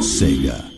Sega.